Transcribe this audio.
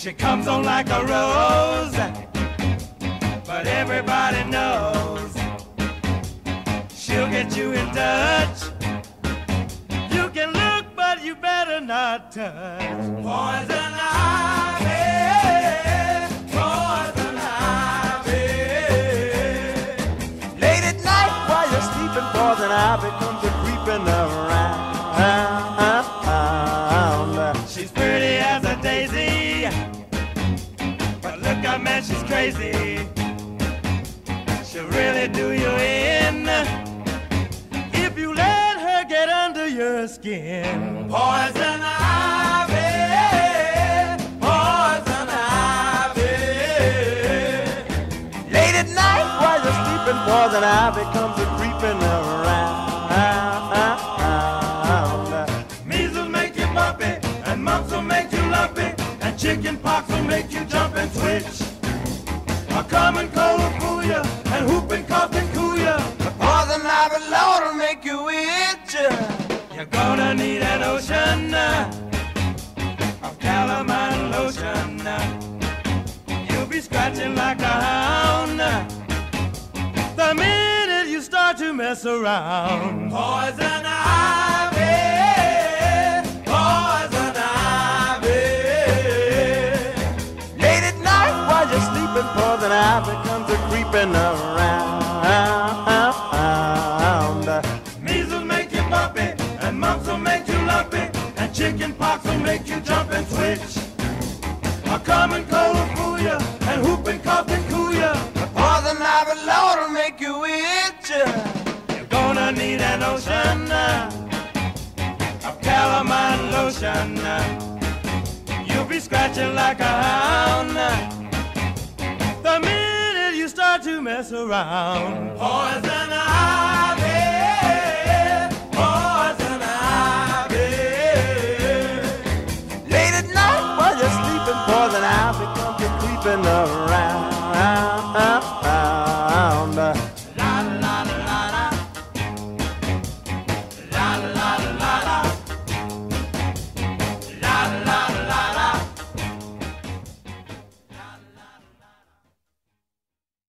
She comes on like a rose, but everybody knows she'll get you in touch. You can look, but you better not touch. Poison ivy, poison ivy. Late at night while you're sleeping, poison ivy comes a creeping around. Crazy. She'll really do you in if you let her get under your skin. Poison ivy, poison ivy. Late at night while you're sleeping, poison ivy comes a creeping around. Measles make you bumpy, and mumps will make you lumpy, and chicken pox will make you jump and twitch. A common cold will fool you, and whooping cough can cool you. The poison ivy Lord will make you itch. You're gonna need an ocean uh, of calamine lotion. uh. You'll be scratching like a hound uh, the minute you start to mess around. Poison you're sleeping, poison ivy comes a creeping around. Measles make you bumpy, and mumps will make you lumpy, and chicken pox will make you jump and twitch. A common cold will fool you, and whooping cough can cool you. The poison ivy Lord will make you itch. You're gonna need an ocean uh, of calamine lotion. uh. You'll be scratching like a to mess around. Poison ivy, poison ivy. Late at night while you're sleeping, poison ivy comes creeping around. La la la la la la la.